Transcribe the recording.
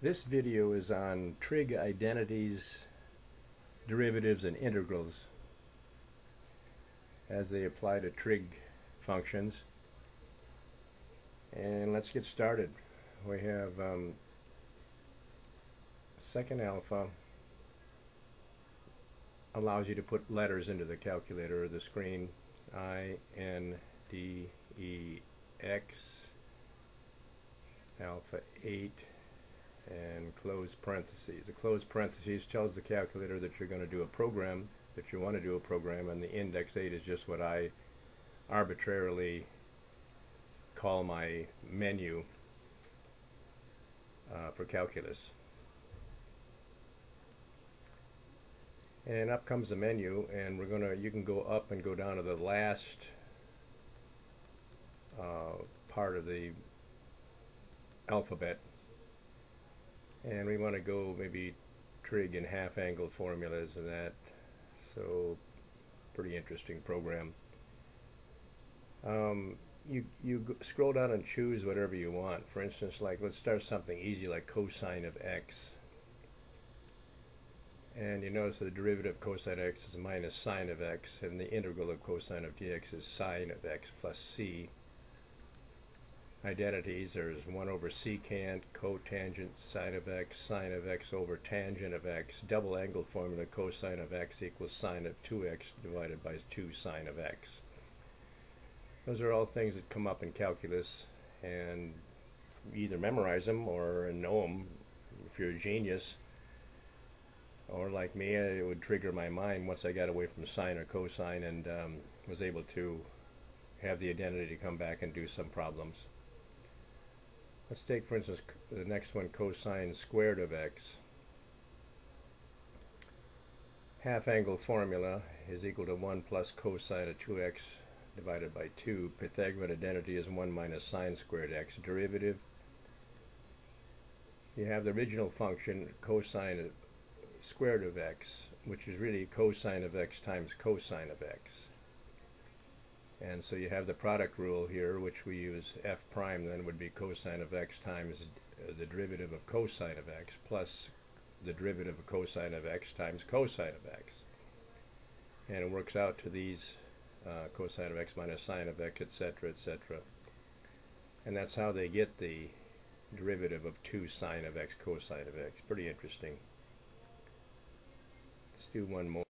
This video is on trig identities, derivatives, and integrals as they apply to trig functions. And let's get started. We have um, second alpha allows you to put letters into the calculator or the screen. I, N, D, E, X, alpha 8, and close parentheses. The close parentheses tells the calculator that you're going to do a program, that you want to do a program, and the index 8 is just what I arbitrarily call my menu uh, for calculus. And up comes the menu, and we're gonna. You can go up and go down to the last uh, part of the alphabet and we want to go maybe trig and half angle formulas and that. So pretty interesting program. Um, you you scroll down and choose whatever you want. For instance like let's start something easy like cosine of x. And you notice the derivative of cosine x is minus sine of x and the integral of cosine of dx is sine of x plus c identities. There's 1 over secant, cotangent, sine of x, sine of x over tangent of x, double angle formula, cosine of x equals sine of 2x divided by 2 sine of x. Those are all things that come up in calculus and either memorize them or know them if you're a genius. Or like me, it would trigger my mind once I got away from sine or cosine and um, was able to have the identity to come back and do some problems. Let's take, for instance, the next one, cosine squared of x. Half angle formula is equal to 1 plus cosine of 2x divided by 2. Pythagorean identity is 1 minus sine squared x. Derivative, you have the original function cosine squared of x, which is really cosine of x times cosine of x. And so you have the product rule here, which we use f prime then would be cosine of x times the derivative of cosine of x plus the derivative of cosine of x times cosine of x. And it works out to these uh, cosine of x minus sine of x, etc., etc. And that's how they get the derivative of 2 sine of x cosine of x. Pretty interesting. Let's do one more.